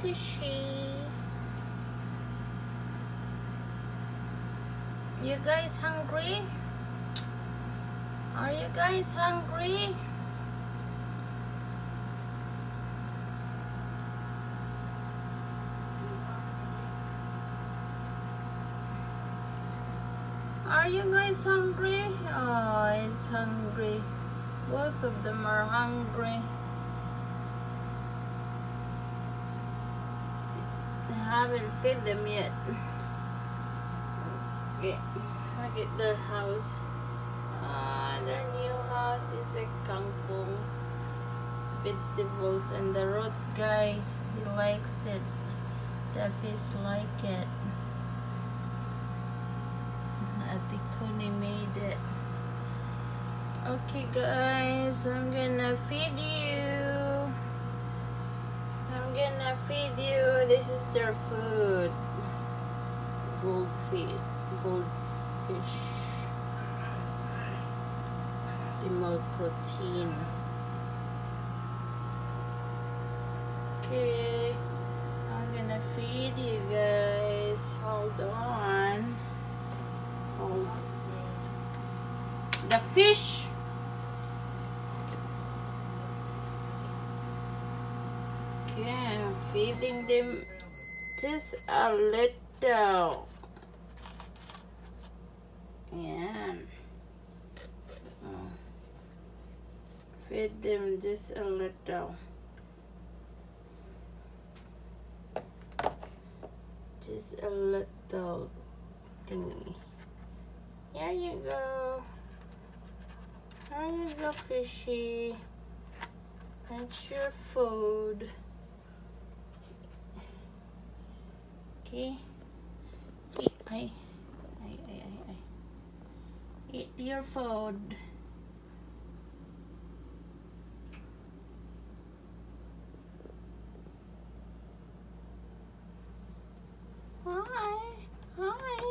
fishy. You guys hungry? Are you guys hungry? Are you guys hungry? Oh, it's hungry. Both of them are hungry. I haven't fed them yet. Okay, look at their house. Ah, their new house is a kangkong. It's vegetables and the roots, guys. He likes it. The fish like it. Ate Kuni made it. Okay, guys, I'm gonna feed you. I'm gonna feed you. This is their food. Goldfish. Goldfish. Milk protein. Okay. I'm gonna feed you guys. Hold on. Hold. The fish. I'm feeding them just a little. Yeah. Oh. Feed them just a little. Just a little thingy. There you go. There you go, fishy. That's your food. Okay. Eat, ay, ay, ay, ay, ay. Eat your food. Hi, hi.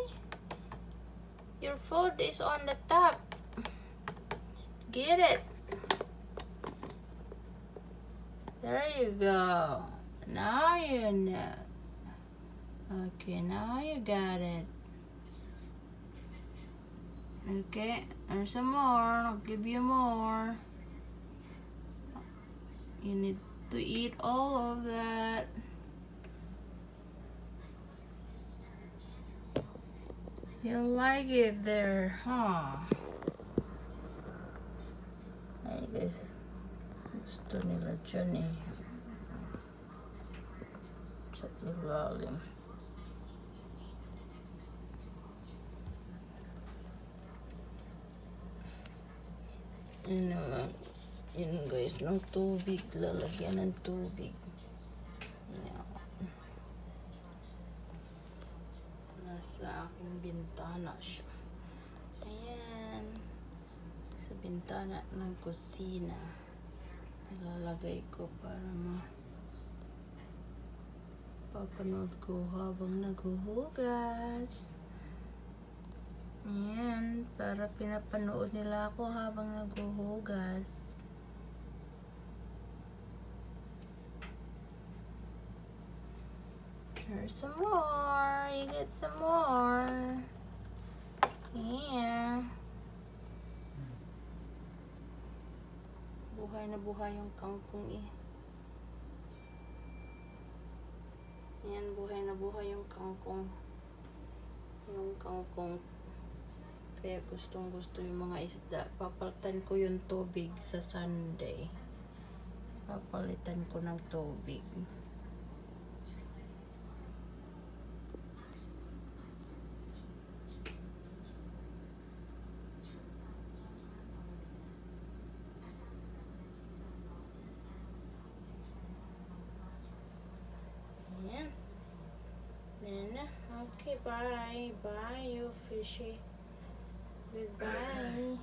Your food is on the top. Get it. There you go. Now you know. Okay, now you got it. Okay, there's some more. I'll give you more. You need to eat all of that. You like it there, huh? I guess gusto nila dyan eh. Sa ilalim. Yun naman. Yun guys, ng tubig. Lalagyan ng tubig. Yan. Nasa aking bintana siya. Ayan. Sa bintana ng kusina. Ilalagay ko para ma papanood ko habang naghuhugas. Para pinapanood nila ako habang naghuhugas. There's some more. You get some more. Here. Buhay na buhay yung kangkong eh. Yan, buhay na buhay yung kangkong. Yung kangkong. Kaya gustong gusto yung mga isda. Papalitan ko yung tubig sa Sunday. Papalitan ko ng tubig. Ayan. Ayan. Okay, bye. Bye, you fishy. Goodbye.